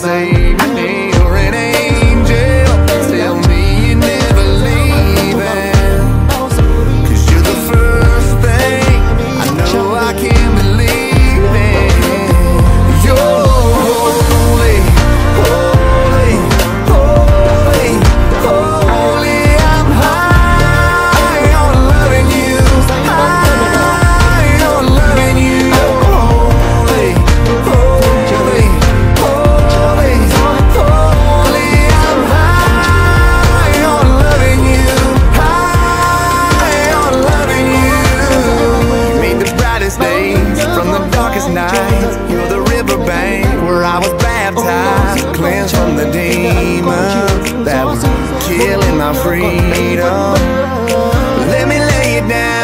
say darkest night, You're the riverbank where I was baptized, cleansed from the demons that was killing my freedom. Let me lay it down.